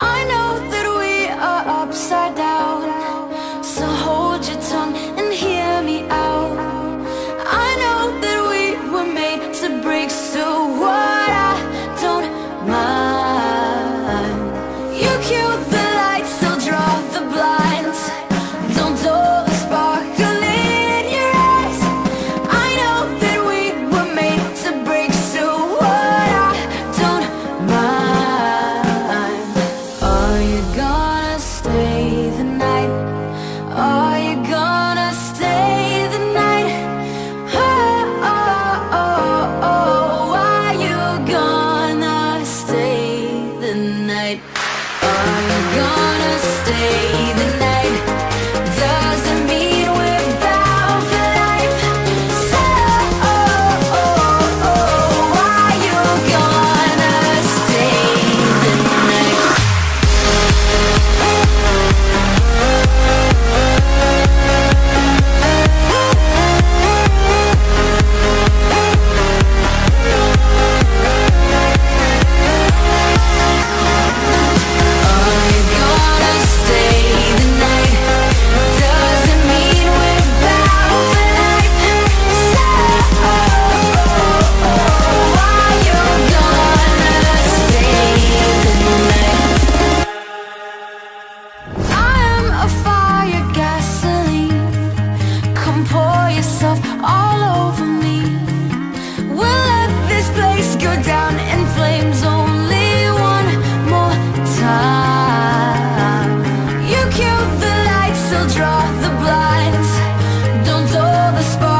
I know Are you gonna stay the night? yourself all over me. We'll let this place go down in flames only one more time. You kill the lights, I'll draw the blinds. Don't dull the spark